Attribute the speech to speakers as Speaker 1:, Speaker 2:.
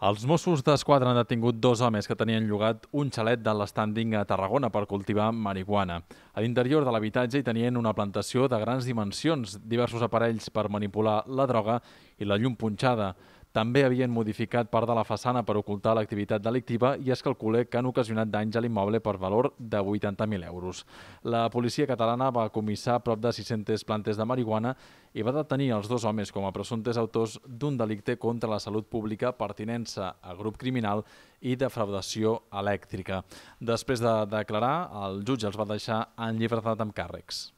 Speaker 1: Els Mossos d'Esquadra han detingut dos homes que tenien llogat un xalet de l'estànding a Tarragona per cultivar marihuana. A l'interior de l'habitatge hi tenien una plantació de grans dimensions, diversos aparells per manipular la droga i la llum punxada. També havien modificat part de la façana per ocultar l'activitat delictiva i es calcula que han ocasionat danys a l'immoble per valor de 80.000 euros. La policia catalana va comissar prop de 600 plantes de marihuana i va detenir els dos homes com a presumptes autors d'un delicte contra la salut pública, pertinença a grup criminal i defraudació elèctrica. Després de declarar, el jutge els va deixar en llibertat amb càrrecs.